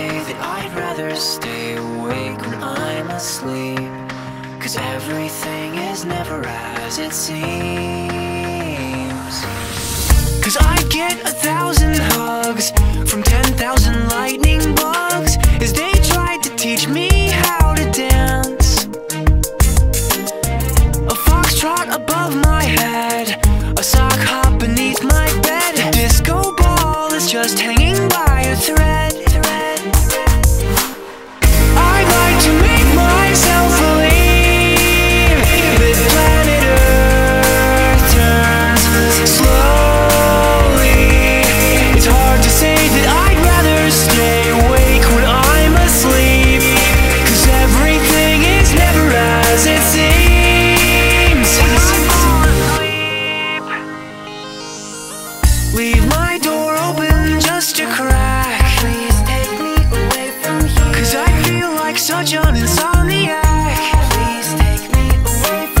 Say that I'd rather stay awake when I'm asleep. Cause everything is never as it seems. Cause I get a thousand hugs from 10,000 lightning bugs as they tried to teach me how to dance. A foxtrot above my head, a sock hop beneath my bed. A disco ball is just hanging Leave my door open just a crack. Please take me away from here. Cause I feel like such an insomniac. Please take me away from